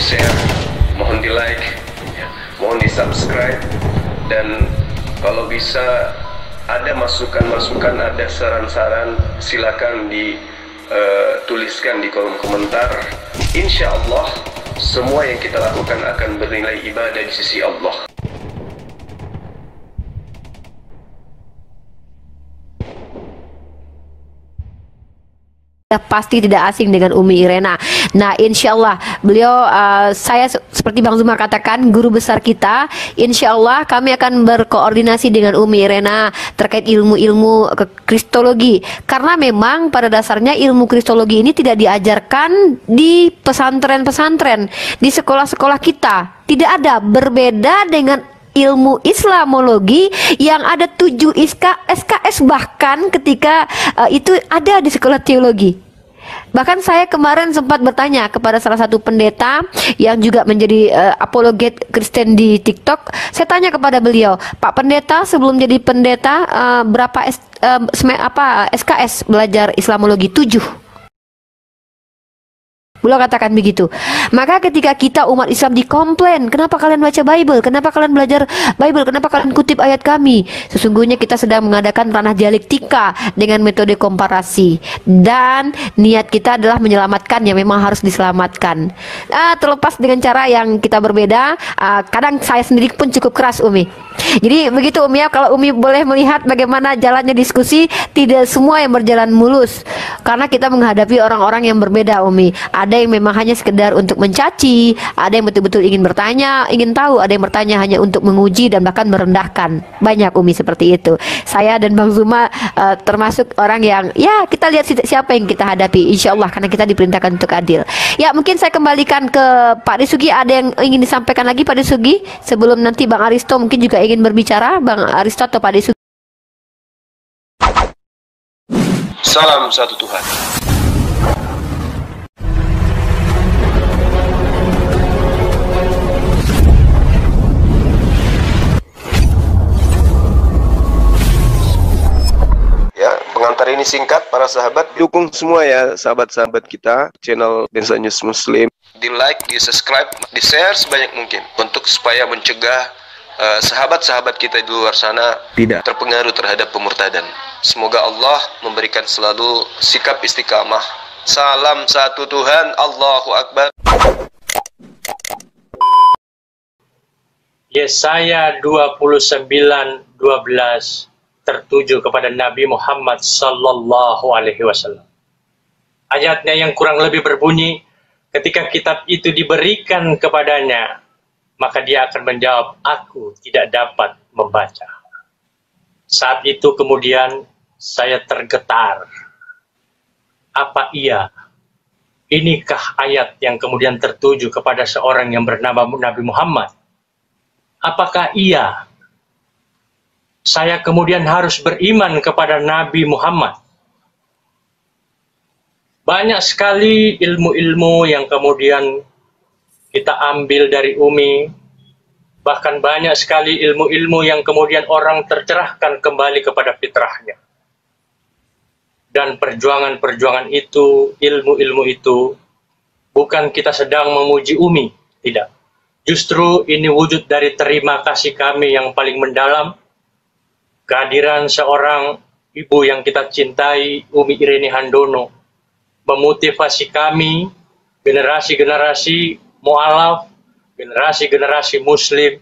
di share, mohon di like, ya, mohon di subscribe dan kalau bisa ada masukan-masukan, ada saran-saran, silakan dituliskan di kolom komentar. Insya Allah semua yang kita lakukan akan bernilai ibadah di sisi Allah. Pasti tidak asing dengan Umi Irena. Nah, insya Allah beliau uh, saya seperti Bang Zuma katakan guru besar kita. Insya Allah kami akan berkoordinasi dengan Umi Irena terkait ilmu-ilmu kristologi. Karena memang pada dasarnya ilmu kristologi ini tidak diajarkan di pesantren-pesantren, di sekolah-sekolah kita. Tidak ada berbeda dengan ilmu Islamologi yang ada tujuh SK, SKS bahkan ketika uh, itu ada di sekolah teologi. Bahkan saya kemarin sempat bertanya kepada salah satu pendeta yang juga menjadi uh, apologet Kristen di TikTok. Saya tanya kepada beliau, Pak Pendeta sebelum jadi pendeta uh, berapa S, uh, apa SKS belajar Islamologi? Tujuh. Beliau katakan begitu. Maka ketika kita umat Islam dikomplain, kenapa kalian baca Bible? Kenapa kalian belajar Bible? Kenapa kalian kutip ayat kami? Sesungguhnya kita sedang mengadakan ranah dialektika dengan metode komparasi. Dan niat kita adalah menyelamatkan yang memang harus diselamatkan. Ah, terlepas dengan cara yang kita berbeda, ah, kadang saya sendiri pun cukup keras Umi. Jadi begitu Umi ya, kalau Umi boleh melihat bagaimana jalannya diskusi, tidak semua yang berjalan mulus. Karena kita menghadapi orang-orang yang berbeda Umi. Ada yang memang hanya sekedar untuk mencaci, ada yang betul-betul ingin bertanya, ingin tahu, ada yang bertanya hanya untuk menguji dan bahkan merendahkan. Banyak Umi seperti itu. Saya dan Bang Zuma uh, termasuk orang yang ya kita lihat siapa yang kita hadapi insya Allah karena kita diperintahkan untuk adil. Ya mungkin saya kembalikan ke Pak Risugi ada yang ingin disampaikan lagi Pak Risugi sebelum nanti Bang Aristo mungkin juga ingin berbicara Bang Aristo atau Pak Risugi. Salam satu Tuhan. Pengantar ini singkat, para sahabat dukung semua ya sahabat-sahabat kita channel Bensa News Muslim. Di like, di subscribe, di share sebanyak mungkin untuk supaya mencegah sahabat-sahabat uh, kita di luar sana tidak terpengaruh terhadap pemurtadan. Semoga Allah memberikan selalu sikap istiqamah. Salam satu Tuhan, Allahu Akbar. Yesaya 29 12 tertuju kepada Nabi Muhammad sallallahu alaihi wasallam. Ayatnya yang kurang lebih berbunyi, ketika kitab itu diberikan kepadanya, maka dia akan menjawab, aku tidak dapat membaca. Saat itu kemudian saya tergetar. Apa iya? Inikah ayat yang kemudian tertuju kepada seorang yang bernama Nabi Muhammad? Apakah ia saya kemudian harus beriman kepada Nabi Muhammad. Banyak sekali ilmu-ilmu yang kemudian kita ambil dari Umi, bahkan banyak sekali ilmu-ilmu yang kemudian orang tercerahkan kembali kepada fitrahnya. Dan perjuangan-perjuangan itu, ilmu-ilmu itu, bukan kita sedang memuji Umi, tidak. Justru ini wujud dari terima kasih kami yang paling mendalam kehadiran seorang ibu yang kita cintai, Umi Irene Handono, memotivasi kami, generasi-generasi mu'alaf, generasi-generasi muslim,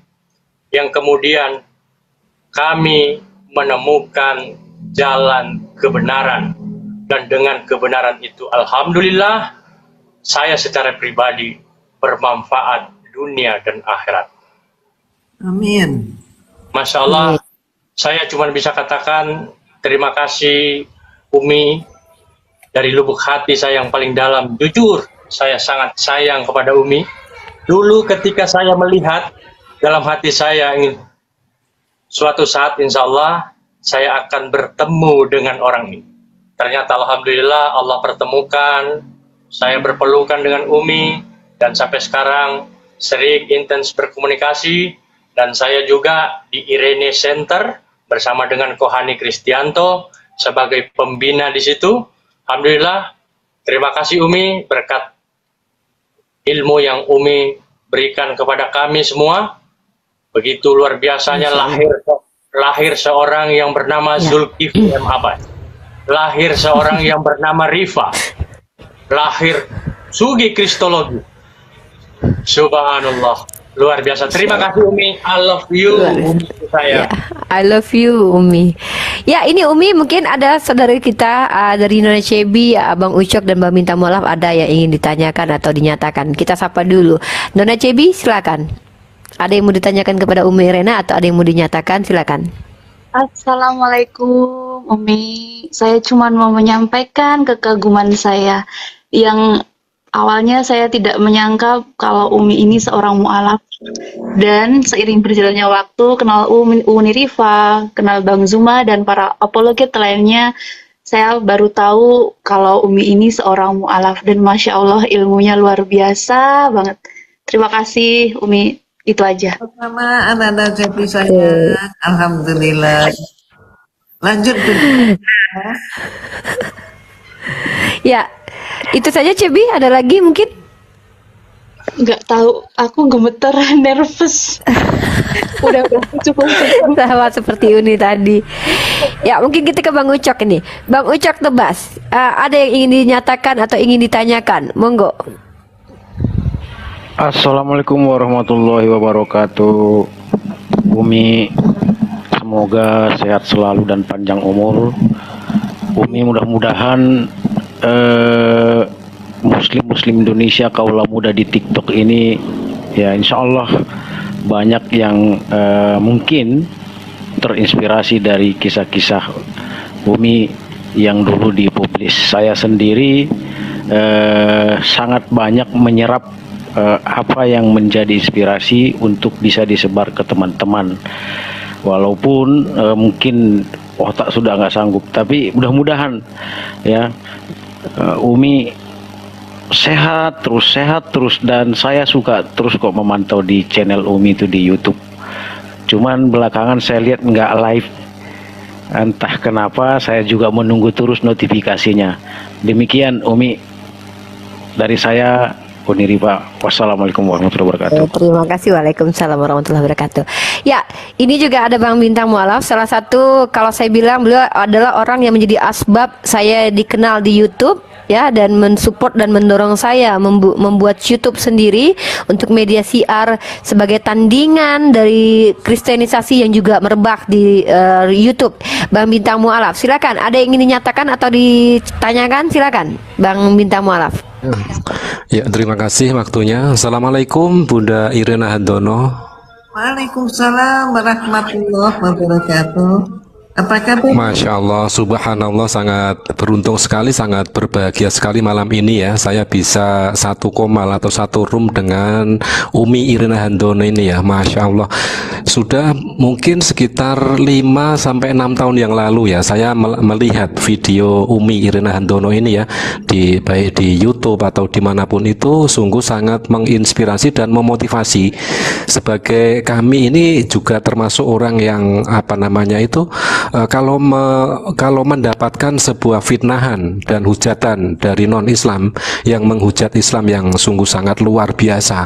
yang kemudian kami menemukan jalan kebenaran. Dan dengan kebenaran itu, Alhamdulillah, saya secara pribadi bermanfaat dunia dan akhirat. Amin. Masya Allah, saya cuma bisa katakan terima kasih Umi dari lubuk hati saya yang paling dalam. Jujur, saya sangat sayang kepada Umi. Dulu ketika saya melihat dalam hati saya ingin suatu saat insya Allah saya akan bertemu dengan orang ini. Ternyata Alhamdulillah Allah pertemukan, saya berpelukan dengan Umi, dan sampai sekarang sering intens berkomunikasi, dan saya juga di Irene Center, bersama dengan Kohani Kristianto sebagai pembina di situ. Alhamdulillah, terima kasih Umi berkat ilmu yang Umi berikan kepada kami semua. Begitu luar biasanya lahir lahir seorang yang bernama Ya. Zulkifli M. Abbas. Lahir seorang yang bernama Rifa. Lahir Sugi Kristologi. Subhanallah. Luar biasa. Terima kasih Umi. I love you. Umi saya. Ya, I love you Umi. Ya, ini Umi mungkin ada saudara kita uh, dari Nona Cebi, Abang Ucok dan Mbak Minta Mualaf ada yang ingin ditanyakan atau dinyatakan. Kita sapa dulu. Nona Cebi, silakan. Ada yang mau ditanyakan kepada Umi Rena atau ada yang mau dinyatakan? Silakan. Assalamualaikum Umi. Saya cuma mau menyampaikan kekaguman saya yang awalnya saya tidak menyangka kalau Umi ini seorang mualaf dan seiring berjalannya waktu kenal Umi, Uni Rifa, kenal Bang Zuma dan para apologet lainnya saya baru tahu kalau Umi ini seorang mualaf dan masya Allah ilmunya luar biasa banget. Terima kasih Umi. Itu aja. Sama anak-anak jadi saya. Alhamdulillah. Lanjut. Ya, itu saja Cebi. Ada lagi mungkin? nggak tahu aku gemeteran nervous udah udah cukup cukup Sama seperti Uni tadi. Ya, mungkin kita ke Bang Ucok ini. Bang Ucok tebas. Uh, ada yang ingin dinyatakan atau ingin ditanyakan? Monggo. Assalamualaikum warahmatullahi wabarakatuh. Umi, semoga sehat selalu dan panjang umur. Umi mudah-mudahan eh, muslim-muslim Indonesia kaula muda di TikTok ini ya insya Allah banyak yang eh, mungkin terinspirasi dari kisah-kisah Umi yang dulu dipublis. Saya sendiri eh, sangat banyak menyerap eh, apa yang menjadi inspirasi untuk bisa disebar ke teman-teman. Walaupun eh, mungkin otak sudah nggak sanggup, tapi mudah-mudahan ya eh, Umi sehat terus sehat terus dan saya suka terus kok memantau di channel Umi itu di YouTube. Cuman belakangan saya lihat nggak live entah kenapa saya juga menunggu terus notifikasinya. Demikian Umi dari saya Uni Riba. Wassalamualaikum warahmatullahi wabarakatuh. Eh, Terima kasih. Waalaikumsalam warahmatullahi wabarakatuh. Ya, ini juga ada Bang Bintang Mualaf. Salah satu kalau saya bilang beliau adalah orang yang menjadi asbab saya dikenal di YouTube ya dan mensupport dan mendorong saya membu- membuat YouTube sendiri untuk media siar sebagai tandingan dari kristenisasi yang juga merebak di eh, YouTube. Bang Bintang Mualaf, silakan. Ada yang ingin dinyatakan atau ditanyakan? Silakan, Bang Bintang Mualaf. Ya, terima kasih waktunya. Assalamualaikum Bunda Irena Handono. Waalaikumsalam warahmatullahi wabarakatuh. Apa kabar? Masya Allah, subhanallah sangat beruntung sekali, sangat berbahagia sekali malam ini ya. Saya bisa satu komal atau satu room dengan Umi Irena Handono ini ya. Masya Allah. Sudah mungkin sekitar 5 sampai 6 tahun yang lalu ya, saya mel- melihat video Umi Irena Handono ini ya di baik di YouTube atau di mana pun itu sungguh sangat menginspirasi dan memotivasi. Sebagai kami ini juga termasuk orang yang apa namanya itu eh, kalau me- kalau mendapatkan sebuah fitnahan dan hujatan dari non Islam yang menghujat Islam yang sungguh sangat luar biasa.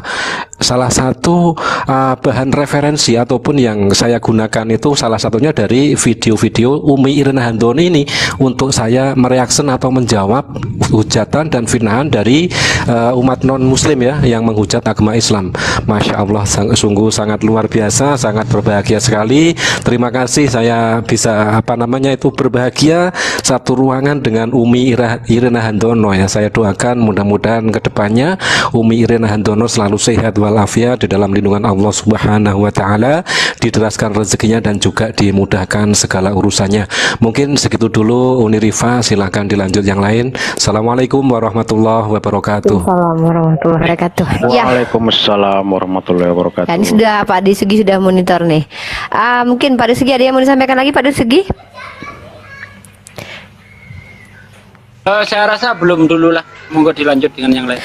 Salah satu eh, bahan referensi ataupun yang saya gunakan itu salah satunya dari video-video Umi Irena Handoni ini untuk saya mereaksen atau menjawab hujatan dan fitnahan dari eh, umat non Muslim ya yang menghujat agama Islam. Masya Allah sang- sungguh sangat luar biasa, sangat berbahagia sekali. Terima kasih saya bisa apa namanya itu berbahagia satu ruangan dengan Umi Irena Handono ya. Saya doakan mudah-mudahan ke depannya Umi Irena Handono selalu sehat walafiat di dalam lindungan Allah Subhanahu wa taala, diteraskan rezekinya dan juga dimudahkan segala urusannya. Mungkin segitu dulu Uni Rifa, silahkan dilanjut yang lain. Assalamualaikum warahmatullahi wabarakatuh. Assalamualaikum warahmatullahi wabarakatuh. Waalaikumsalam warahmatullahi wabarakatuh. Ya, ini sudah Pak Disugi sudah monitor nih. Ah, mungkin Pak Disugi ada yang mau disampaikan lagi Pak Disugi? Eh, saya rasa belum dulu lah. Monggo dilanjut dengan yang lain.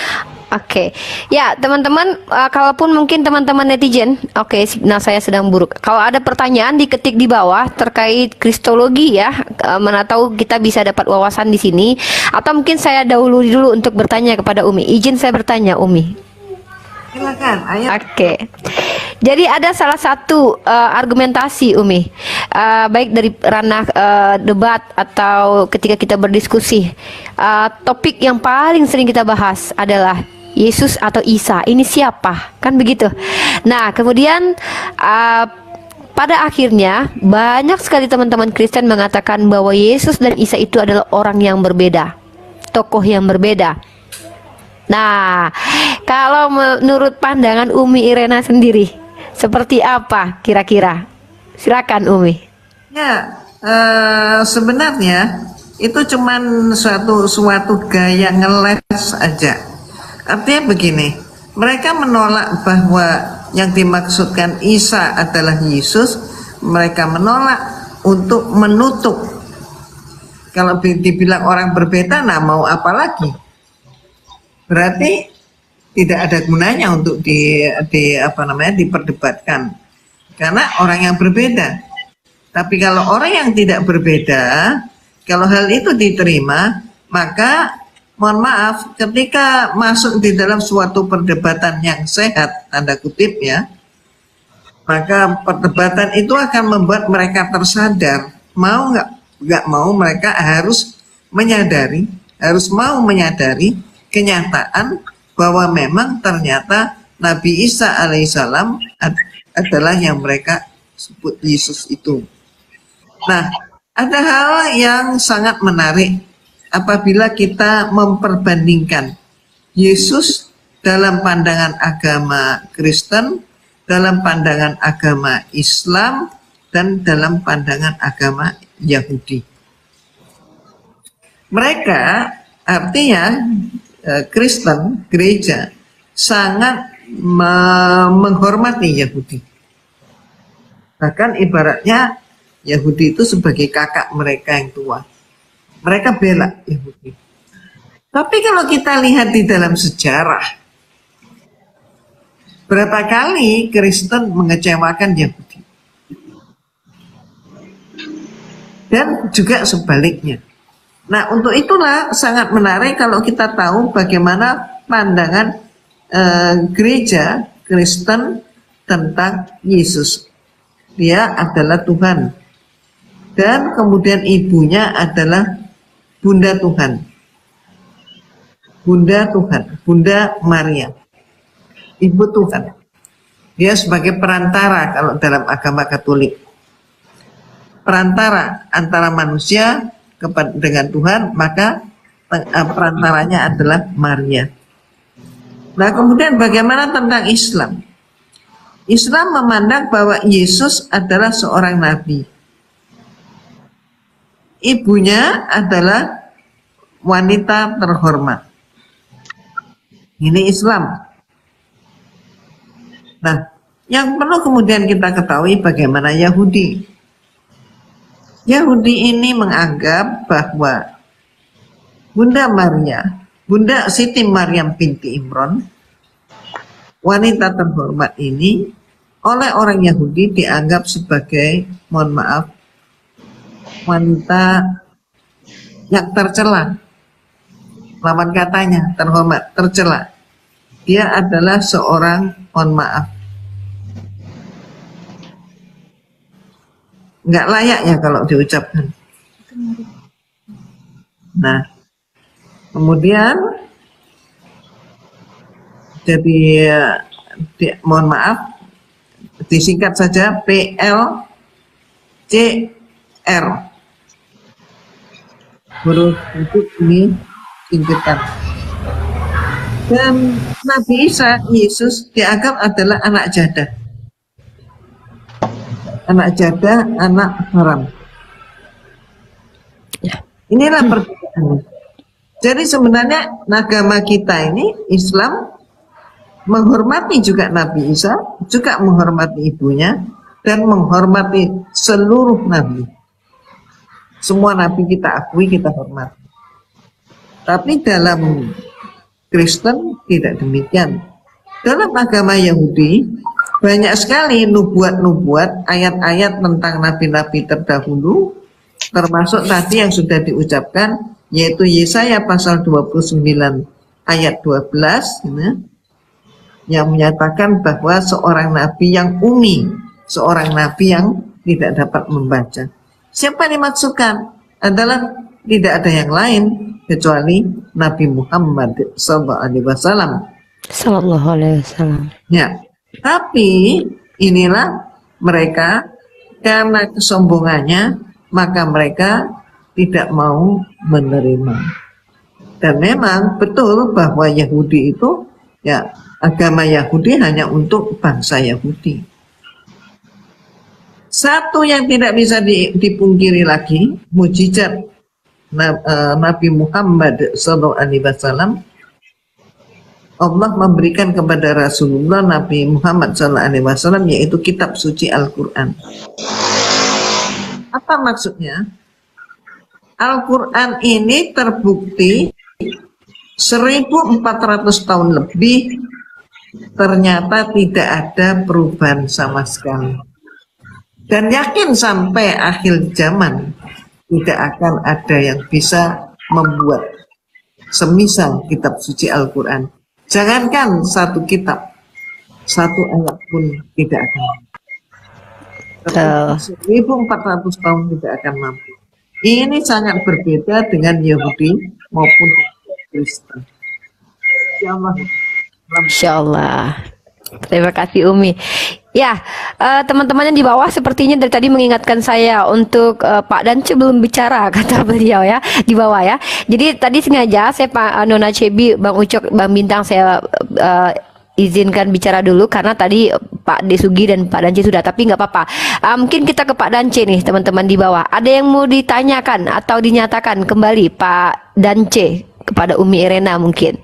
Oke, ya teman-teman, ah, kalaupun mungkin teman-teman netizen, oke, signal saya sedang buruk. Kalau ada pertanyaan diketik di bawah terkait kristologi ya, ah, mana tahu kita bisa dapat wawasan di sini. Atau mungkin saya dahului dulu untuk bertanya kepada Umi. Izin saya bertanya, Umi. Silakan. Oke. Jadi ada salah satu uh, argumentasi Umi, uh, baik dari ranah uh, debat atau ketika kita berdiskusi, uh, topik yang paling sering kita bahas adalah Yesus atau Isa. Ini siapa? Kan begitu. Nah, kemudian uh, pada akhirnya banyak sekali teman-teman Kristen mengatakan bahwa Yesus dan Isa itu adalah orang yang berbeda, tokoh yang berbeda. Nah, kalau menurut pandangan Umi Irena sendiri, seperti apa kira-kira? Silakan Umi. Ya, eh, sebenarnya itu cuman suatu suatu gaya ngeles aja. Artinya begini, mereka menolak bahwa yang dimaksudkan Isa adalah Yesus, mereka menolak untuk menutup. Kalau dibilang orang berbeda, nah mau apa lagi? berarti tidak ada gunanya untuk di, di apa namanya diperdebatkan karena orang yang berbeda. Tapi kalau orang yang tidak berbeda, kalau hal itu diterima, maka mohon maaf ketika masuk di dalam suatu perdebatan yang sehat tanda kutip ya, maka perdebatan itu akan membuat mereka tersadar mau nggak nggak mau mereka harus menyadari harus mau menyadari kenyataan bahwa memang ternyata Nabi Isa alaihissalam adalah yang mereka sebut Yesus itu. Nah, ada hal yang sangat menarik apabila kita memperbandingkan Yesus dalam pandangan agama Kristen, dalam pandangan agama Islam, dan dalam pandangan agama Yahudi. Mereka artinya Eh, Kristen gereja sangat me menghormati Yahudi. Bahkan ibaratnya Yahudi itu sebagai kakak mereka yang tua. Mereka bela Yahudi. Tapi kalau kita lihat di dalam sejarah, berapa kali Kristen mengecewakan Yahudi? Dan juga sebaliknya. Nah, untuk itulah sangat menarik kalau kita tahu bagaimana pandangan eh, gereja Kristen tentang Yesus. Dia adalah Tuhan. Dan kemudian ibunya adalah Bunda Tuhan. Bunda Tuhan, Bunda Maria. Ibu Tuhan. Dia sebagai perantara kalau dalam agama Katolik. Perantara antara manusia dengan Tuhan maka eh, perantaranya adalah Maria. Nah kemudian bagaimana tentang Islam? Islam memandang bahwa Yesus adalah seorang nabi. Ibunya adalah wanita terhormat. Ini Islam. Nah, yang perlu kemudian kita ketahui bagaimana Yahudi. Yahudi ini menganggap bahwa Bunda Maria, Bunda Siti Maryam binti Imron, wanita terhormat ini oleh orang Yahudi dianggap sebagai, mohon maaf, wanita yang tercela. Lawan katanya, terhormat, tercela. Dia adalah seorang, mohon maaf, nggak layak ya kalau diucapkan. Nah, kemudian jadi di, mohon maaf disingkat saja PL CR huruf itu ini singkatan dan Nabi Isa Yesus dianggap adalah anak jadah anak jada, anak haram. Ya. Inilah perbedaannya. Jadi sebenarnya agama kita ini Islam menghormati juga Nabi Isa, juga menghormati ibunya dan menghormati seluruh nabi. Semua nabi kita akui, kita hormati. Tapi dalam Kristen tidak demikian. Dalam agama Yahudi banyak sekali nubuat-nubuat, ayat-ayat tentang nabi-nabi terdahulu, termasuk tadi yang sudah diucapkan, yaitu Yesaya pasal 29 ayat 12, ya. yang menyatakan bahwa seorang nabi yang umi, seorang nabi yang tidak dapat membaca. Siapa dimaksudkan? Adalah tidak ada yang lain kecuali Nabi Muhammad Sallallahu Alaihi Wasallam. Sallallahu Alaihi Wasallam. Ya, tapi inilah mereka karena kesombongannya maka mereka tidak mau menerima. Dan memang betul bahwa Yahudi itu ya agama Yahudi hanya untuk bangsa Yahudi. Satu yang tidak bisa dipungkiri lagi mujizat Nabi Muhammad SAW Allah memberikan kepada Rasulullah Nabi Muhammad SAW yaitu kitab suci Al-Quran. Apa maksudnya? Al-Quran ini terbukti 1400 tahun lebih ternyata tidak ada perubahan sama sekali. Dan yakin sampai akhir zaman tidak akan ada yang bisa membuat semisal kitab suci Al-Quran. Jangankan satu kitab, satu ayat pun tidak akan. Uh. 1400 tahun tidak akan mampu. Ini sangat berbeda dengan Yahudi maupun Kristen. Insya Allah. Terima kasih Umi. Ya, uh, teman-teman yang di bawah sepertinya dari tadi mengingatkan saya untuk uh, Pak Dance belum bicara kata beliau ya di bawah ya. Jadi tadi sengaja saya Pak Nona Cebi, Bang Ucok, Bang Bintang saya uh, izinkan bicara dulu karena tadi Pak Desugi dan Pak Dance sudah tapi nggak apa-apa. Uh, mungkin kita ke Pak Dance nih teman-teman di bawah. Ada yang mau ditanyakan atau dinyatakan kembali Pak Dance kepada Umi Irena mungkin?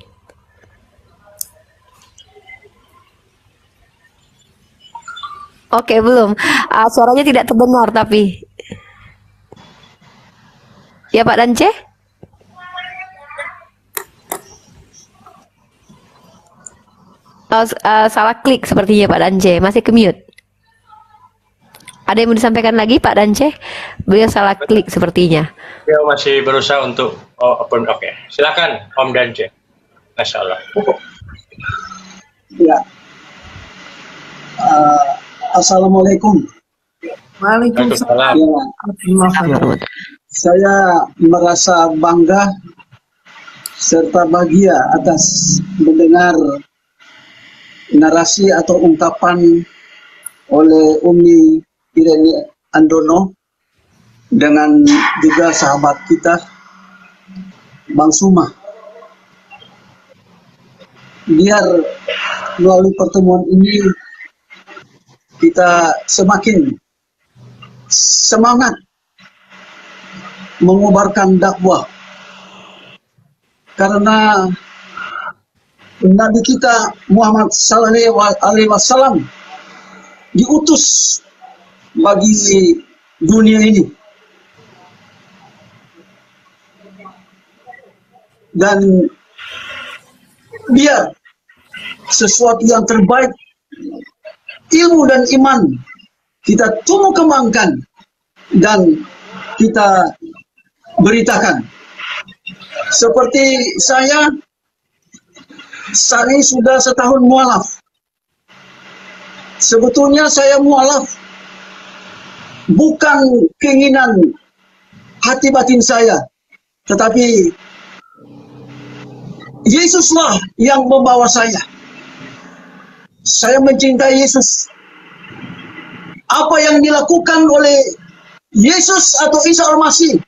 Oke, belum. Uh, suaranya tidak terdengar tapi. Ya Pak Dance? Oh, uh, salah klik sepertinya Pak Dance, masih ke mute. Ada yang mau disampaikan lagi Pak Dance? Beliau salah klik sepertinya. Beliau masih berusaha untuk oh, open. Oke, okay. silakan Om Dance. Masya Allah. Ya. Uh, Assalamualaikum. Waalaikumsalam. Ya, saya merasa bangga serta bahagia atas mendengar narasi atau ungkapan oleh Umi Irene Andono dengan juga sahabat kita Bang Suma. Biar melalui pertemuan ini kita semakin semangat mengubarkan dakwah. Karena Nabi kita Muhammad Sallallahu Alaihi Wasallam diutus bagi dunia ini. Dan biar sesuatu yang terbaik ilmu dan iman kita tumbuh kembangkan dan kita beritakan. Seperti saya, saya sudah setahun mualaf. Sebetulnya saya mualaf bukan keinginan hati batin saya, tetapi Yesuslah yang membawa saya. Saya mencintai Yesus. Apa yang dilakukan oleh Yesus atau Isa Al-Masih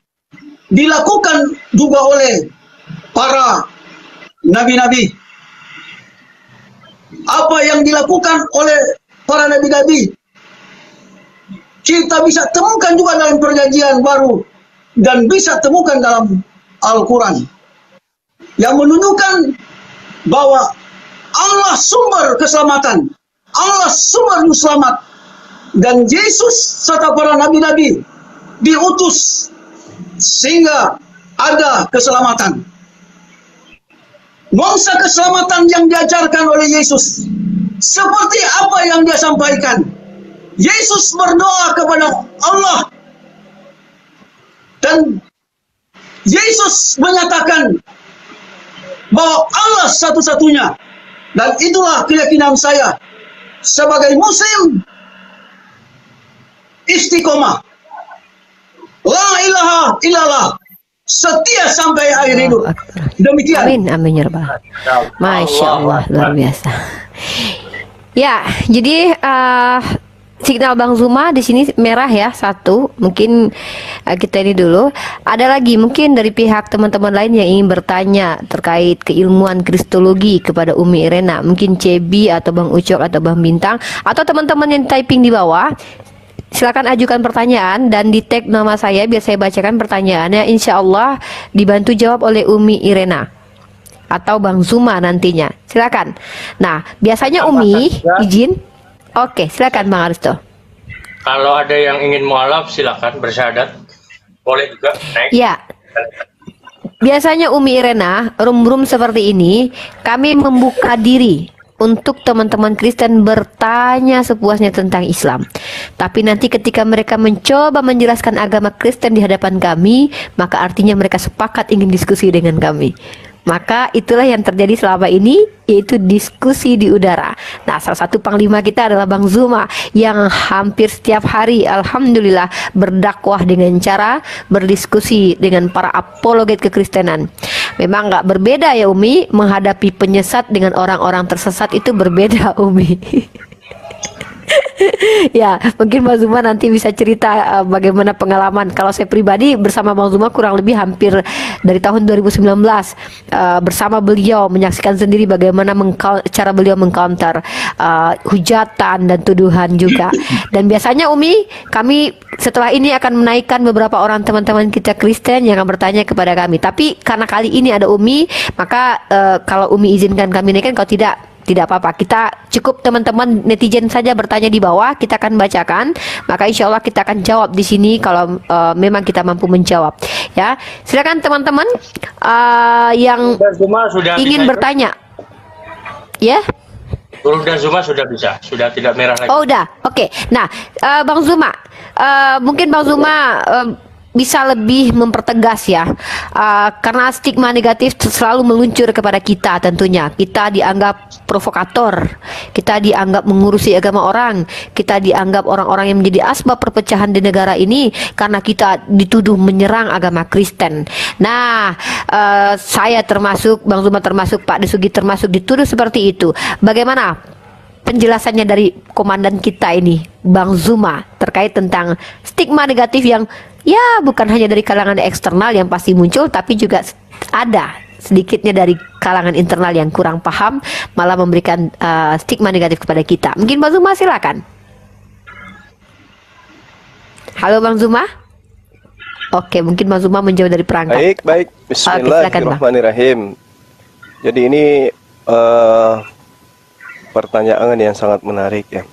dilakukan juga oleh para nabi-nabi. Apa yang dilakukan oleh para nabi-nabi kita bisa temukan juga dalam perjanjian baru dan bisa temukan dalam Al-Quran yang menunjukkan bahwa Allah sumber keselamatan. Allah sumber selamat. Dan Yesus serta para nabi-nabi diutus sehingga ada keselamatan. Nuansa keselamatan yang diajarkan oleh Yesus seperti apa yang dia sampaikan. Yesus berdoa kepada Allah dan Yesus menyatakan bahwa Allah satu-satunya Dan itulah keyakinan saya sebagai muslim istiqomah. La ilaha illallah. Setia sampai akhir hidup. Demikian. Amin, amin ya rabbal. Masya Allah, luar biasa. Ya, jadi uh, signal Bang Zuma di sini merah ya satu. Mungkin uh, kita ini dulu. Ada lagi mungkin dari pihak teman-teman lain yang ingin bertanya terkait keilmuan kristologi kepada Umi Irena. Mungkin Cebi atau Bang Ucok atau Bang Bintang atau teman-teman yang typing di bawah. Silakan ajukan pertanyaan dan di tag nama saya biar saya bacakan pertanyaannya. Insya Allah dibantu jawab oleh Umi Irena atau Bang Zuma nantinya. Silakan. Nah, biasanya Umi izin. Oke, silakan Bang Aristo. Kalau ada yang ingin mualaf silakan bersyahadat. Boleh juga naik. Ya. Biasanya Umi Irena, rum-rum seperti ini, kami membuka diri untuk teman-teman Kristen bertanya sepuasnya tentang Islam. Tapi nanti ketika mereka mencoba menjelaskan agama Kristen di hadapan kami, maka artinya mereka sepakat ingin diskusi dengan kami. Maka itulah yang terjadi selama ini yaitu diskusi di udara. Nah, salah satu panglima kita adalah Bang Zuma yang hampir setiap hari alhamdulillah berdakwah dengan cara berdiskusi dengan para apologet kekristenan. Memang nggak berbeda ya Umi menghadapi penyesat dengan orang-orang tersesat itu berbeda Umi. ya, mungkin Bang Zuma nanti bisa cerita uh, bagaimana pengalaman. Kalau saya pribadi bersama Bang Zuma kurang lebih hampir dari tahun 2019 uh, bersama beliau menyaksikan sendiri bagaimana cara beliau mengcounter uh, hujatan dan tuduhan juga. Dan biasanya Umi, kami setelah ini akan menaikkan beberapa orang teman-teman kita Kristen yang akan bertanya kepada kami. Tapi karena kali ini ada Umi, maka uh, kalau Umi izinkan kami naikkan, kalau tidak tidak apa-apa. Kita cukup teman-teman netizen saja bertanya di bawah, kita akan bacakan. Maka insya Allah kita akan jawab di sini kalau uh, memang kita mampu menjawab. Ya, silakan teman-teman uh, yang sudah ingin bertanya. Ya. Huruf dan Zuma sudah bisa, sudah tidak merah lagi. Oh, udah. Oke. Okay. Nah, uh, Bang Zuma, uh, mungkin Bang Zuma uh, bisa lebih mempertegas ya. Uh, karena stigma negatif selalu meluncur kepada kita tentunya. Kita dianggap provokator kita dianggap mengurusi agama orang kita dianggap orang-orang yang menjadi asbab perpecahan di negara ini karena kita dituduh menyerang agama Kristen. Nah uh, saya termasuk Bang Zuma termasuk Pak Desugi termasuk dituduh seperti itu. Bagaimana penjelasannya dari komandan kita ini Bang Zuma terkait tentang stigma negatif yang ya bukan hanya dari kalangan eksternal yang pasti muncul tapi juga ada sedikitnya dari kalangan internal yang kurang paham malah memberikan uh, stigma negatif kepada kita. Mungkin Bang Zuma silakan. Halo Bang Zuma. Oke, mungkin Bang Zuma menjauh dari perangkat. Baik, baik. Bismillahirrahmanirrahim. Jadi ini uh, pertanyaan yang sangat menarik ya.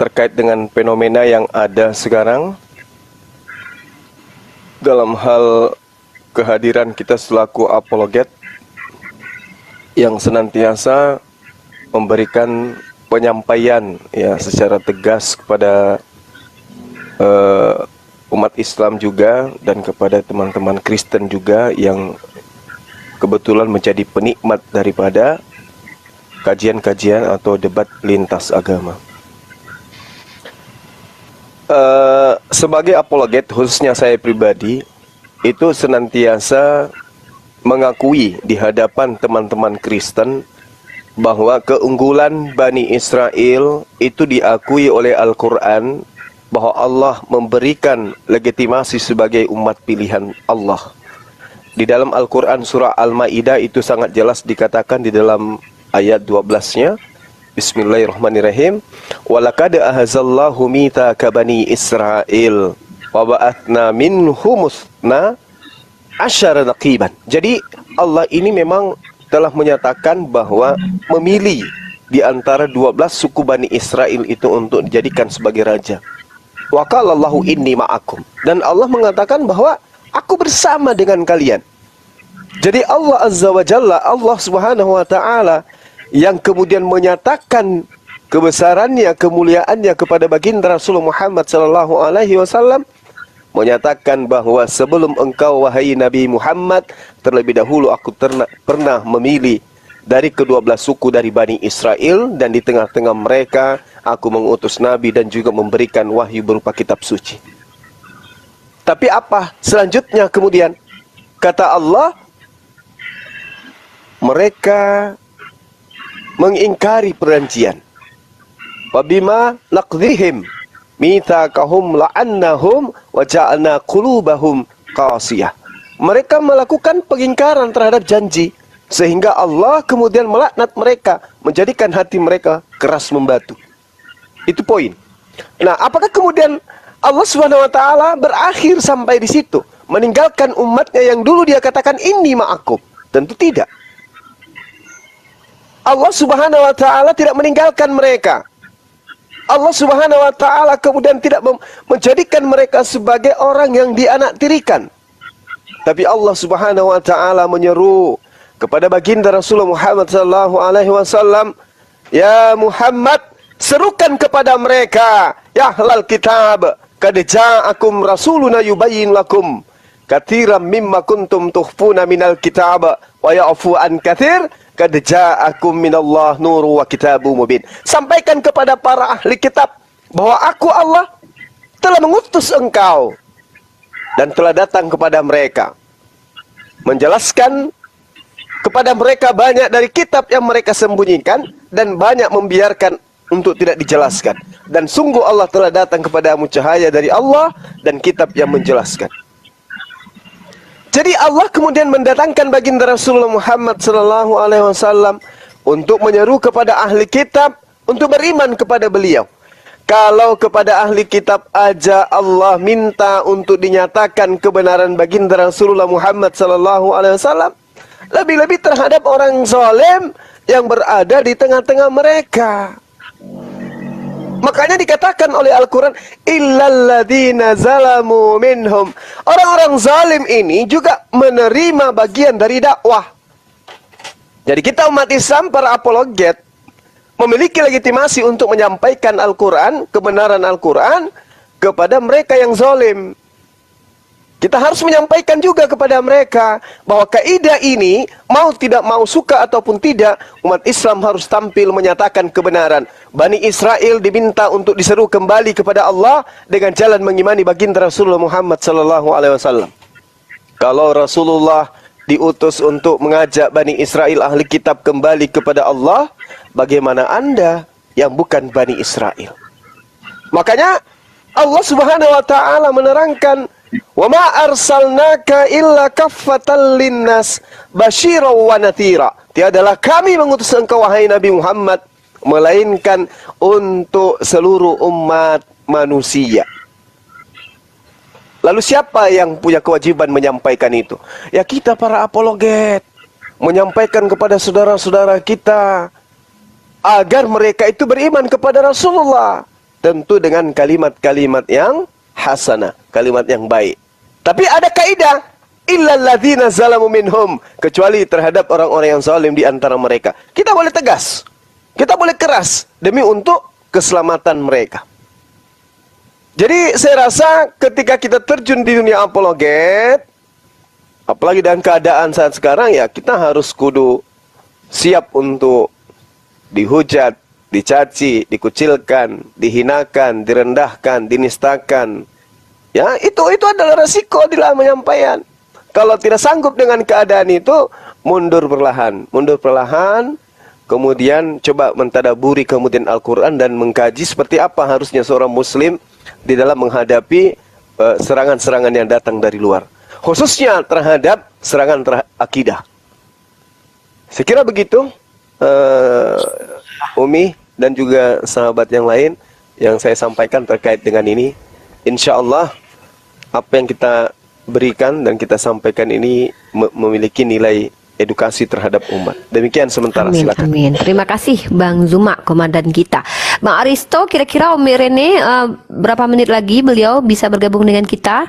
Terkait dengan fenomena yang ada sekarang dalam hal kehadiran kita selaku apologet yang senantiasa memberikan penyampaian ya secara tegas kepada uh, umat Islam juga dan kepada teman-teman Kristen juga yang kebetulan menjadi penikmat daripada kajian-kajian atau debat lintas agama uh, sebagai apologet khususnya saya pribadi itu senantiasa mengakui di hadapan teman-teman Kristen bahwa keunggulan Bani Israel itu diakui oleh Al-Quran bahwa Allah memberikan legitimasi sebagai umat pilihan Allah. Di dalam Al-Quran surah Al-Ma'idah itu sangat jelas dikatakan di dalam ayat 12-nya Bismillahirrahmanirrahim. Walaqad ahazallahu mitsaka bani Israil wa ba'athna minhumusna asyara naqiban. Jadi Allah ini memang telah menyatakan bahwa memilih di antara 12 suku Bani Israel itu untuk dijadikan sebagai raja. Wa qalallahu inni ma'akum. Dan Allah mengatakan bahwa aku bersama dengan kalian. Jadi Allah Azza wa Jalla, Allah Subhanahu wa taala yang kemudian menyatakan kebesarannya, kemuliaannya kepada baginda Rasulullah Muhammad sallallahu alaihi wasallam menyatakan bahwa sebelum engkau wahai Nabi Muhammad terlebih dahulu aku terna, pernah memilih dari kedua belas suku dari Bani Israel dan di tengah-tengah mereka aku mengutus nabi dan juga memberikan wahyu berupa kitab suci. Tapi apa selanjutnya kemudian? Kata Allah, mereka mengingkari perjanjian. Wabima naqdihim mithaqahum la'annahum wa ja'alna qulubahum qasiyah. Mereka melakukan pengingkaran terhadap janji sehingga Allah kemudian melaknat mereka, menjadikan hati mereka keras membatu. Itu poin. Nah, apakah kemudian Allah Subhanahu wa taala berakhir sampai di situ, meninggalkan umatnya yang dulu dia katakan ini ma'akum? Tentu tidak. Allah Subhanahu wa taala tidak meninggalkan mereka. Allah Subhanahu wa taala kemudian tidak menjadikan mereka sebagai orang yang dianaktirikan. Tapi Allah Subhanahu wa taala menyeru kepada baginda Rasulullah Muhammad sallallahu alaihi wasallam, "Ya Muhammad, serukan kepada mereka, ya halal kitab, kad ja'akum rasuluna yubayyin lakum katiran mimma kuntum tukhfuna minal kitab wa ya'fu an katsir." Kad ja'akum minallah nuru wa kitabu mubin. Sampaikan kepada para ahli kitab bahwa aku Allah telah mengutus engkau dan telah datang kepada mereka. Menjelaskan kepada mereka banyak dari kitab yang mereka sembunyikan dan banyak membiarkan untuk tidak dijelaskan. Dan sungguh Allah telah datang kepadamu cahaya dari Allah dan kitab yang menjelaskan jadi Allah kemudian mendatangkan baginda Rasulullah Muhammad sallallahu alaihi wasallam untuk menyeru kepada ahli kitab untuk beriman kepada beliau. Kalau kepada ahli kitab aja Allah minta untuk dinyatakan kebenaran baginda Rasulullah Muhammad sallallahu alaihi wasallam, lebih-lebih terhadap orang zalim yang berada di tengah-tengah mereka. Makanya dikatakan oleh Al-Quran, Illalladzina zalamu minhum. Orang-orang zalim ini juga menerima bagian dari dakwah. Jadi kita umat Islam, para apologet, memiliki legitimasi untuk menyampaikan Al-Quran, kebenaran Al-Quran, kepada mereka yang zalim. Kita harus menyampaikan juga kepada mereka bahwa kaidah ini mau tidak mau suka ataupun tidak umat Islam harus tampil menyatakan kebenaran. Bani Israel diminta untuk diseru kembali kepada Allah dengan jalan mengimani baginda Rasulullah Muhammad sallallahu alaihi wasallam. Kalau Rasulullah diutus untuk mengajak Bani Israel ahli kitab kembali kepada Allah, bagaimana Anda yang bukan Bani Israel? Makanya Allah Subhanahu wa taala menerangkan Wa ma arsalnaka illa kaffatan linnas basyira wa natira. Tiadalah kami mengutus engkau wahai Nabi Muhammad melainkan untuk seluruh umat manusia. Lalu siapa yang punya kewajiban menyampaikan itu? Ya kita para apologet menyampaikan kepada saudara-saudara kita agar mereka itu beriman kepada Rasulullah tentu dengan kalimat-kalimat yang hasanah, kalimat yang baik. Tapi ada kaidah illalladzina zalamu minhum kecuali terhadap orang-orang yang zalim di antara mereka. Kita boleh tegas. Kita boleh keras demi untuk keselamatan mereka. Jadi saya rasa ketika kita terjun di dunia apologet apalagi dalam keadaan saat sekarang ya kita harus kudu siap untuk dihujat, dicaci, dikucilkan, dihinakan, direndahkan, dinistakan. Ya, itu itu adalah resiko di dalam penyampaian. Kalau tidak sanggup dengan keadaan itu, mundur perlahan, mundur perlahan, kemudian coba mentadaburi kemudian Al-Qur'an dan mengkaji seperti apa harusnya seorang muslim di dalam menghadapi eh, serangan-serangan uh, yang datang dari luar. Khususnya terhadap serangan terhadap akidah. Saya kira begitu. Uh, Umi dan juga sahabat yang lain yang saya sampaikan terkait dengan ini. Insya Allah apa yang kita berikan dan kita sampaikan ini memiliki nilai edukasi terhadap umat. Demikian sementara amin, silakan. Amin. Terima kasih Bang Zuma, komandan kita. Bang Aristo, kira-kira Umi Rene uh, berapa menit lagi beliau bisa bergabung dengan kita?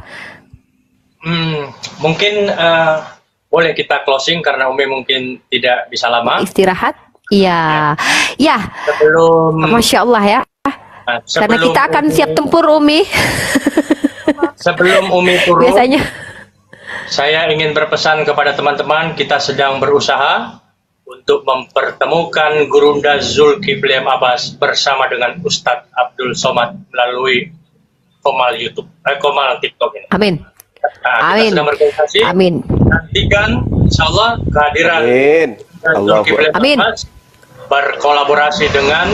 Hmm, mungkin uh, boleh kita closing karena Umi mungkin tidak bisa lama. Istirahat? Iya. Ya. ya. Sebelum Masya Allah ya. Nah, Karena kita akan Umi, siap tempur Umi. sebelum Umi turun. Biasanya. Saya ingin berpesan kepada teman-teman, kita sedang berusaha untuk mempertemukan Gurunda Zulkifli M. Abbas bersama dengan Ustadz Abdul Somad melalui Komal YouTube, eh, Komal TikTok ini. Amin. Nah, Amin. Kita sedang berkomunikasi. Amin. Nantikan Insya Allah kehadiran Amin. M. Amin. Abbas berkolaborasi dengan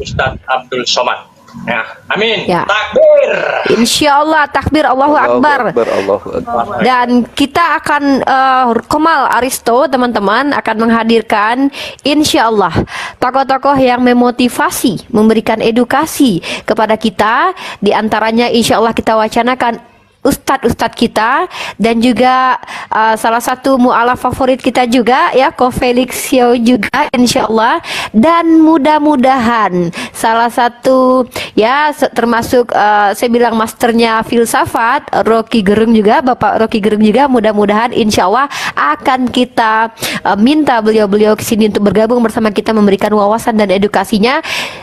Ustadz Abdul Somad. Ya, amin. Ya. Takbir. Insya Allah takbir Allahu Akbar. Akbar, Allahu Akbar. Dan kita akan eh, Komal Aristo teman-teman akan menghadirkan insya Allah tokoh-tokoh yang memotivasi, memberikan edukasi kepada kita. Di antaranya insya Allah kita wacanakan Ustadz-ustadz kita dan juga uh, salah satu mualaf favorit kita juga ya Ko Felixio juga insya Allah dan mudah-mudahan salah satu ya termasuk uh, saya bilang masternya filsafat Rocky Gerung juga Bapak Rocky Gerung juga mudah-mudahan insya Allah akan kita uh, minta beliau-beliau ke sini untuk bergabung bersama kita memberikan wawasan dan edukasinya.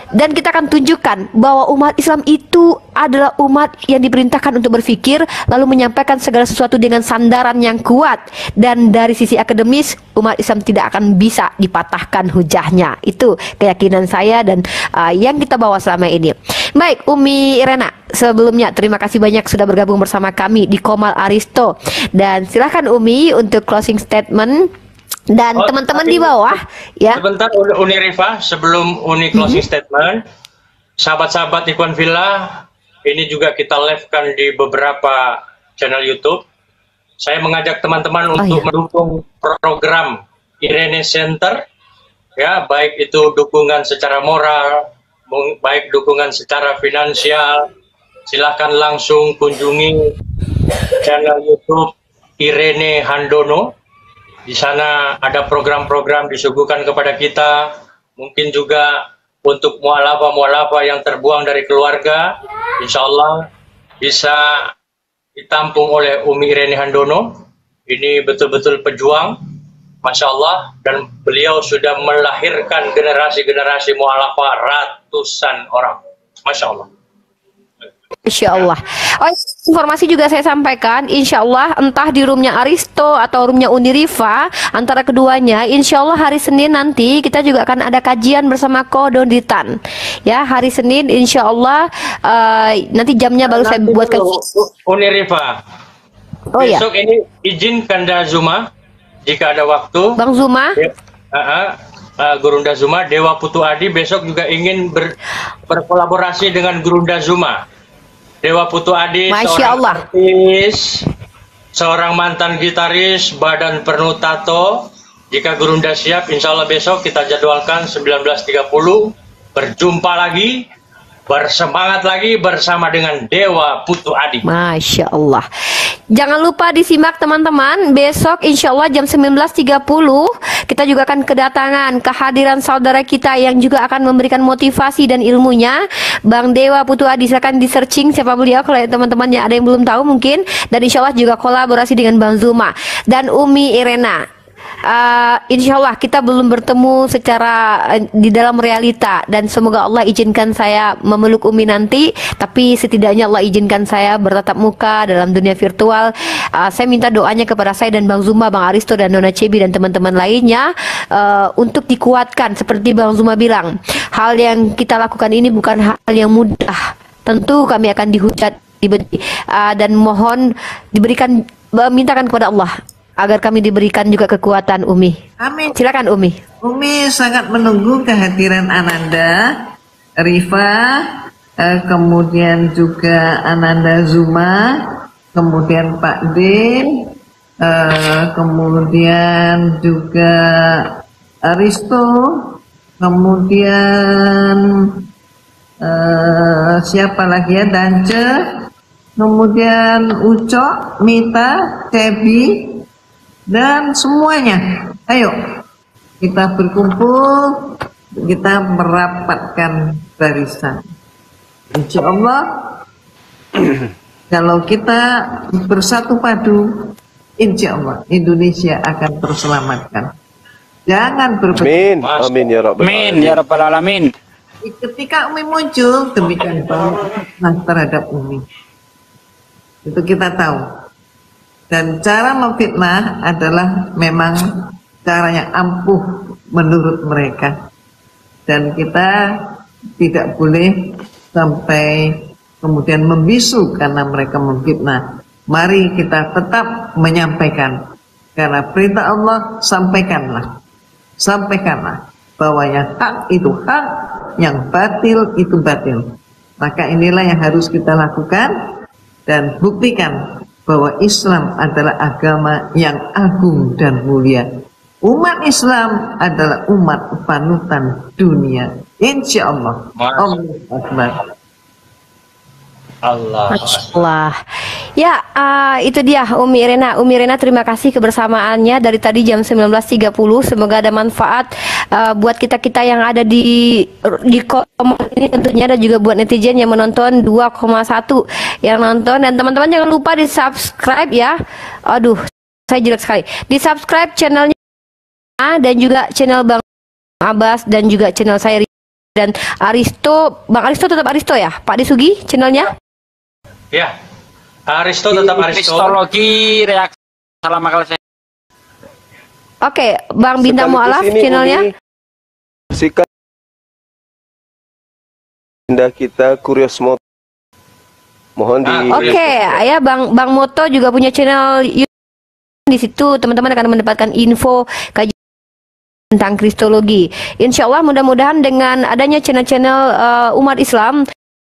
Dan kita akan tunjukkan bahwa umat Islam itu adalah umat yang diperintahkan untuk berpikir lalu menyampaikan segala sesuatu dengan sandaran yang kuat. Dan dari sisi akademis umat Islam tidak akan bisa dipatahkan hujahnya. Itu keyakinan saya dan uh, yang kita bawa selama ini. Baik Umi Irena sebelumnya terima kasih banyak sudah bergabung bersama kami di Komal Aristo. Dan silahkan Umi untuk closing statement. Dan Oh, teman-teman tapi- di bawah ya. Sebentar Uni Rifa sebelum Uni closing statement, sahabat-sahabat Ikhwan Villa, ini juga kita live-kan di beberapa channel YouTube. Saya mengajak teman-teman Oh, untuk iya. mendukung program Irene Center, ya baik itu dukungan secara moral, baik dukungan secara finansial. Silahkan langsung kunjungi channel YouTube Irene Handono. Di sana ada program-program disuguhkan kepada kita, mungkin juga untuk mualafah-mualafah yang terbuang dari keluarga, insya Allah bisa ditampung oleh Umi Irene Handono. Ini betul-betul pejuang, Masya Allah, dan beliau sudah melahirkan generasi-generasi mualafah ratusan orang. Masya Allah. Insya Allah. Oh, informasi juga saya sampaikan, Insya Allah entah di roomnya Aristo atau roomnya Uniriva, antara keduanya, Insya Allah hari Senin nanti kita juga akan ada kajian bersama Ko Donitan. Ya, hari Senin Insya Allah eh, nanti jamnya baru saya Nanti buat dulu, kajian. Uni Rifa. Oh ya, Besok ini izin Kanda Zuma, jika ada waktu. Bang Zuma. Ya, uh, uh, uh, Gurunda Zuma, Dewa Putu Adi besok juga ingin ber- berkolaborasi dengan Gurunda Zuma. Dewa Putu Adi Masya seorang Allah. artis, seorang mantan gitaris, badan penuh tato. Jika Gurunda siap, insya Allah besok kita jadwalkan 19.30 berjumpa lagi, bersemangat lagi bersama dengan Dewa Putu Adi. Masya Allah. Jangan lupa disimak teman-teman. Besok insya Allah jam 19.30 kita juga akan kedatangan kehadiran saudara kita yang juga akan memberikan motivasi dan ilmunya. Bang Dewa Putu Adi silakan di searching siapa beliau kalau teman-teman yang ada yang belum tahu mungkin. Dan insya Allah juga kolaborasi dengan Bang Zuma dan Umi Irena. Uh, insya Allah kita belum bertemu secara uh, di dalam realita. Dan semoga Allah izinkan saya memeluk Umi nanti. Tapi setidaknya Allah izinkan saya bertatap muka dalam dunia virtual. Uh, saya minta doanya kepada saya dan Bang Zuma, Bang Aristo dan Nona Cebi dan teman-teman lainnya uh, untuk dikuatkan. Seperti Bang Zuma bilang hal yang kita lakukan ini bukan hal yang mudah. Tentu kami akan dihujat Uh, dan mohon diberikan uh, mintakan kepada Allah agar kami diberikan juga kekuatan Umi. Amin. Silakan Umi. Umi sangat menunggu kehadiran Ananda, Riva, eh, kemudian juga Ananda Zuma, kemudian Pak D, eh, kemudian juga Aristo, kemudian eh, siapa lagi ya Dance, kemudian Ucok, Mita, Cebi, dan semuanya. Ayo kita berkumpul, kita merapatkan barisan. Insya Allah, kalau kita bersatu padu, insya Allah Indonesia akan terselamatkan. Jangan berpikir Amin. Amin ya rabbal Amin alamin. ya rabbal alamin. ketika Umi muncul demikian banyak fitnah terhadap Umi. Itu kita tahu. Dan cara memfitnah adalah memang cara yang ampuh menurut mereka. Dan kita tidak boleh sampai kemudian membisu karena mereka memfitnah. Mari kita tetap menyampaikan karena perintah Allah sampaikanlah. Sampaikanlah bahwa yang hak itu hak, yang batil itu batil. Maka inilah yang harus kita lakukan dan buktikan bahwa Islam adalah agama yang agung dan mulia. Umat Islam adalah umat panutan dunia. Insya Allah. Allah Akbar. Allah. Allah. Ya, uh, itu dia Umi Rena. Umi Rena terima kasih kebersamaannya dari tadi jam 19.30. Semoga ada manfaat uh, buat kita-kita yang ada di di kolom ini tentunya dan juga buat netizen yang menonton 2,1 yang nonton dan teman-teman jangan lupa di subscribe ya. Aduh, saya jelek sekali. Di subscribe channelnya dan juga channel Bang Abbas dan juga channel saya dan Aristo. Bang Aristo tetap Aristo ya? Pak Disugi channelnya? Ya, Aristo tetap Aristo. Kristologi reaksi salam akal saya. Oke, Bang Bintang Mualaf channelnya. Sikap Indah kita Curious Mode. Mohon di Ah, Oke, ya Bang Bang Moto juga punya channel YouTube di situ teman-teman akan mendapatkan info kajian tentang kristologi. Insya Allah mudah-mudahan dengan adanya channel-channel uh, umat Islam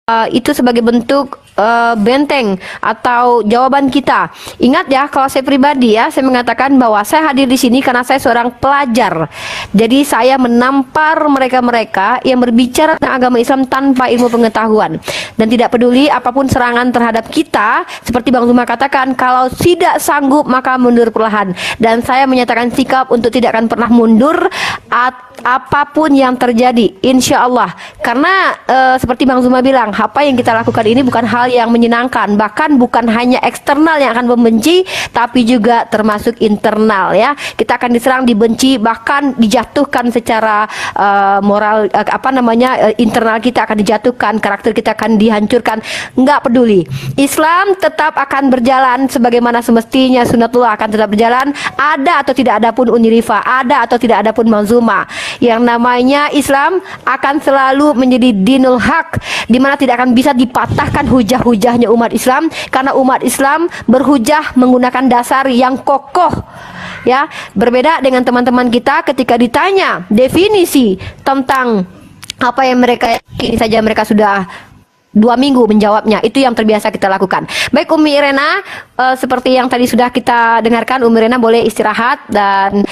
uh, itu sebagai bentuk uh, benteng atau jawaban kita. Ingat ya, kalau saya pribadi ya, saya mengatakan bahwa saya hadir di sini karena saya seorang pelajar. Jadi saya menampar mereka-mereka yang berbicara tentang agama Islam tanpa ilmu pengetahuan dan tidak peduli apa pun serangan terhadap kita. Seperti Bang Zuma katakan, kalau tidak sanggup maka mundur perlahan. Dan saya menyatakan sikap untuk tidak akan pernah mundur at apa pun yang terjadi, insya Allah. Karena eh, seperti Bang Zuma bilang, apa yang kita lakukan ini bukan hal yang menyenangkan, bahkan bukan hanya eksternal yang akan membenci, tapi juga termasuk internal ya. Kita akan diserang, dibenci, bahkan dijatuhkan secara eh, moral, eh, apa namanya eh, internal kita akan dijatuhkan, karakter kita akan dihancurkan. Nggak peduli. Islam tetap akan berjalan sebagaimana semestinya. Sunatullah akan tetap berjalan. Ada atau tidak ada pun Unirifa, ada atau tidak ada pun Manzuma. Yang namanya Islam akan selalu menjadi dinul hak di mana tidak akan bisa dipatahkan hujah-hujahnya umat Islam karena umat Islam berhujah menggunakan dasar yang kokoh ya. Berbeda dengan teman-teman kita ketika ditanya definisi tentang apa yang mereka ini saja mereka sudah dua minggu menjawabnya itu yang terbiasa kita lakukan. Baik Umi Irena eh, seperti yang tadi sudah kita dengarkan Umi Irena boleh istirahat dan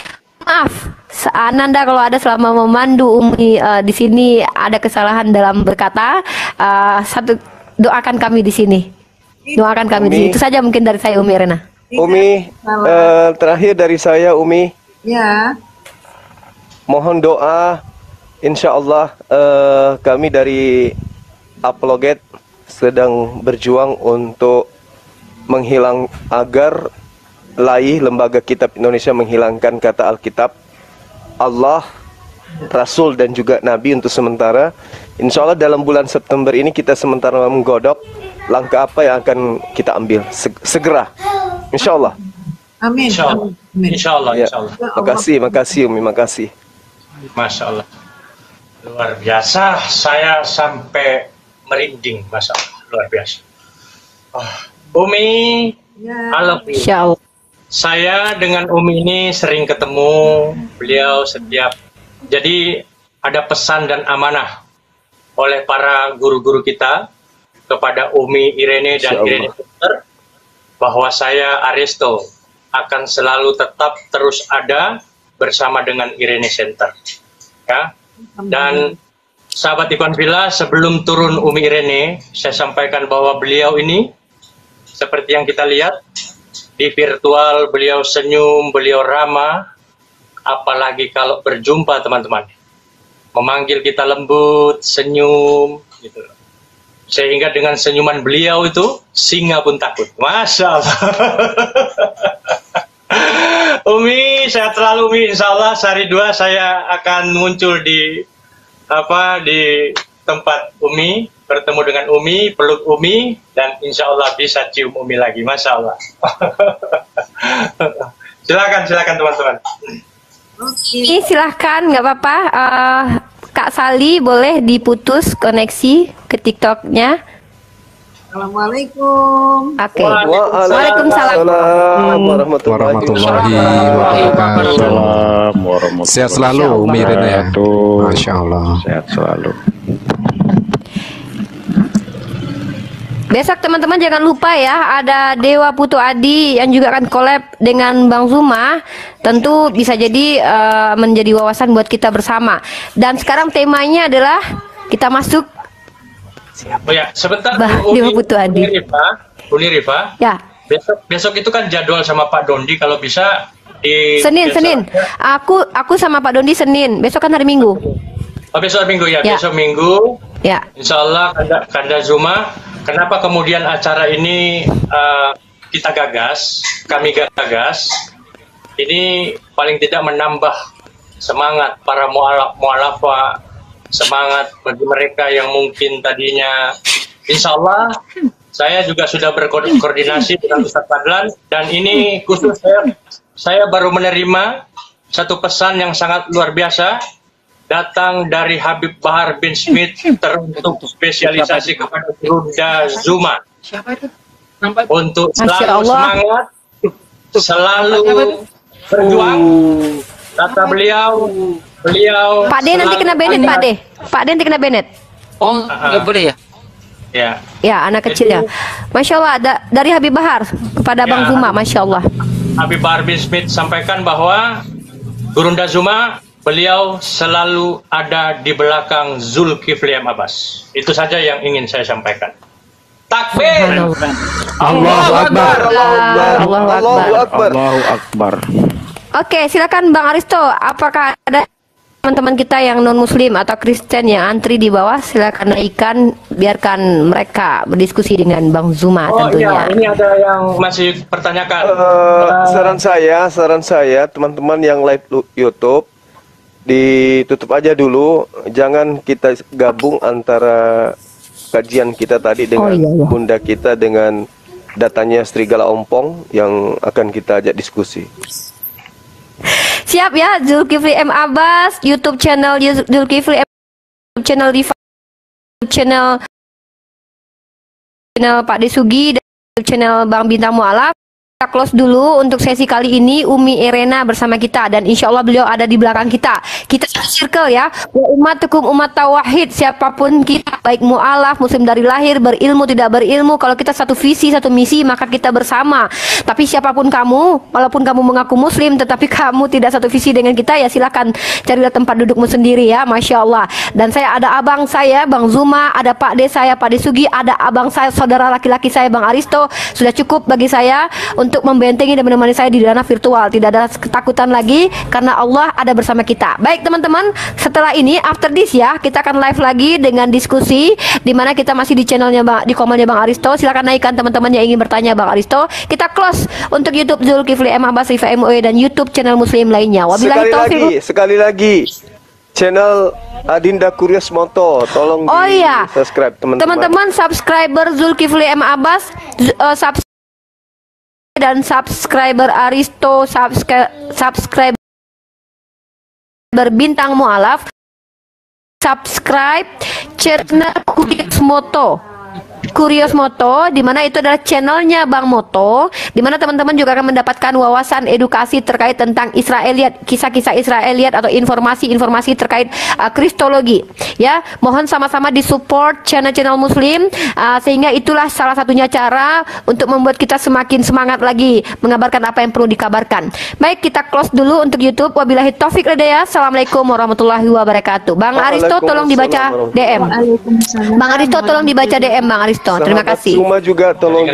maaf Ananda kalau ada selama memandu Umi eh, di sini ada kesalahan dalam berkata eh, satu doakan kami di sini. Doakan kami di sini. Umi. itu saja mungkin dari saya Umi Irena Umi eh, terakhir dari saya Umi. Ya, mohon doa insya Allah eh, kami dari Apologet sedang berjuang untuk menghilang agar LAI Lembaga Kitab Indonesia menghilangkan kata Alkitab. Allah Rasul dan juga Nabi untuk sementara Insya Allah dalam bulan September ini kita sementara menggodok langkah apa yang akan kita ambil Se- segera Insya Allah amin. Insya Allah. Amin. Insya Allah, ya. insya Allah. makasih makasih Umi makasih Masya Allah. Luar biasa. Saya sampai merinding, Masya Allah. Luar biasa. Ah, Umi, Ya. halo. Umi. Insya Allah Saya dengan Umi ini sering ketemu beliau setiap. Jadi ada pesan dan amanah oleh para guru-guru kita kepada Umi Irene dan. Irene Puter bahwa saya Aristo akan selalu tetap terus ada bersama dengan Irene Center. Ya. Dan sahabat Ivan Villa sebelum turun Umi Irene, saya sampaikan bahwa beliau ini seperti yang kita lihat di virtual beliau senyum, beliau ramah, apalagi kalau berjumpa teman-teman. Memanggil kita lembut, senyum, gitu. Sehingga dengan senyuman beliau itu, singa pun takut. Masya Allah. Umi, sehat selalu Umi. Insya Allah sehari dua saya akan muncul di apa di tempat Umi, bertemu dengan Umi, peluk Umi, dan insya Allah bisa cium Umi lagi. Masya Allah. silakan, silakan teman-teman. Ini silahkan nggak apa-apa. Eh, Kak Sali boleh diputus koneksi ke TikToknya. Assalamualaikum. Oke. Waalaikumsalam warahmatullahi warahmatullahi wabarakatuh. Sehat selalu Umi Irena ya. Masya Allah. Sehat selalu. Besok teman-teman jangan lupa ya ada Dewa Putu Adi yang juga akan collab dengan Bang Zuma. Tentu bisa jadi eh, menjadi wawasan buat kita bersama. Dan sekarang temanya adalah kita masuk Oh ya, sebentar Bah, Bu Dewa Putu Adi. Uni Rifa, Uni Rifa. ya Besok besok itu kan jadwal sama Pak Dondi kalau bisa di Senin besok- Senin. Aku aku sama Pak Dondi Senin. Besok kan hari Minggu. Oh, besok Minggu ya, Ya. besok Minggu. Ya. Insya Allah Kanda, Kanda Zuma. Kenapa kemudian acara ini eh, kita gagas, kami gagas? Ini paling tidak menambah semangat para mualaf mualafa, semangat bagi mereka yang mungkin tadinya, Insya Allah saya juga sudah berkoordinasi dengan Ustadz Fadlan dan ini khusus saya, saya baru menerima satu pesan yang sangat luar biasa datang dari Habib Bahar bin Smith teruntuk spesialisasi kepada Runda Zuma Siapa itu? Nampak untuk selalu semangat, selalu berjuang. Kata beliau, beliau Pak D nanti kena Bennett Pak D. Pak D nanti kena Bennett. Oh, nggak boleh ya? Ya, Ya anak kecilnya. Masya Allah da- dari Habib Bahar kepada Bang Ya. Zuma. Masya Allah. Habib Bahar bin Smith sampaikan bahwa Gurunda Zuma beliau selalu ada di belakang Zulkifli M. Abbas. Itu saja yang ingin saya sampaikan. Takbir. Subhanallah. Allahu Akbar. Allahu Akbar. Allahu Akbar Allahu Akbar. Oke, silakan Bang Aristo. Apakah ada teman-teman kita yang non Muslim atau Kristen yang antri di bawah? Silakan naikkan, biarkan mereka berdiskusi dengan Bang Zuma Oh tentunya. iya, ini ada yang masih pertanyakan. Eh, Eh, saran saya, saran saya, teman-teman yang live YouTube ditutup aja dulu, jangan kita gabung antara kajian kita tadi dengan Oh, iya, iya. bunda kita dengan datanya Serigala Ompong yang akan kita ajak diskusi. Siap ya, Zulkifli M Abbas, YouTube channel Zulkifli M YouTube channel Diva, YouTube channel channel Pak Desugi dan YouTube channel Bang Bintang Mualaf. Kita close dulu untuk sesi kali ini Umi Irena bersama kita dan insya Allah beliau ada di belakang kita. Kita circle ya. Wa ummatukum umat tauhid siapa pun kita baik mualaf muslim dari lahir berilmu tidak berilmu kalau kita satu visi satu misi maka kita bersama. Tapi siapa pun kamu walaupun kamu mengaku muslim tetapi kamu tidak satu visi dengan kita ya silakan carilah tempat dudukmu sendiri ya Masya Allah. Dan saya ada abang saya Bang Zuma, ada Pak De saya Pak Desugi, ada abang saya saudara laki-laki saya Bang Aristo. Sudah cukup bagi saya untuk membentengi dan menemani saya di dana virtual. Tidak ada ketakutan lagi karena Allah ada bersama kita. Baik teman-teman, setelah ini after this ya, kita akan live lagi dengan diskusi di mana kita masih di channelnya Bang di komennya Bang Aristo. Silakan naikkan teman-teman yang ingin bertanya Bang Aristo. Kita close untuk YouTube Zulkifli M Abbas MUE dan YouTube channel Muslim lainnya. Wabillahi Sekali lagi, sekali lagi, channel Adinda Curious Moto, tolong Oh di iya. subscribe teman-teman. Teman-teman subscriber Zulkifli M Abbas z- eh, subs- dan subscriber Aristo subscribe subscriber bintang mualaf. Subscribe channel Curious Moto Curious Moto di mana itu adalah channelnya Bang Moto di mana teman-teman juga akan mendapatkan wawasan edukasi terkait tentang Israeliat kisah-kisah Israeliat atau informasi-informasi terkait uh, kristologi. Ya mohon sama-sama disupport channel-channel muslim uh, sehingga itulah salah satunya cara untuk membuat kita semakin semangat lagi mengabarkan apa yang perlu dikabarkan. Baik kita close dulu untuk YouTube. Wabillahi taufik ya assalamualaikum warahmatullahi wabarakatuh. Bang Aristo tolong dibaca DM. Bang Aristo tolong dibaca DM Bang Aristo terima Sahabat kasih. Zuma juga tolong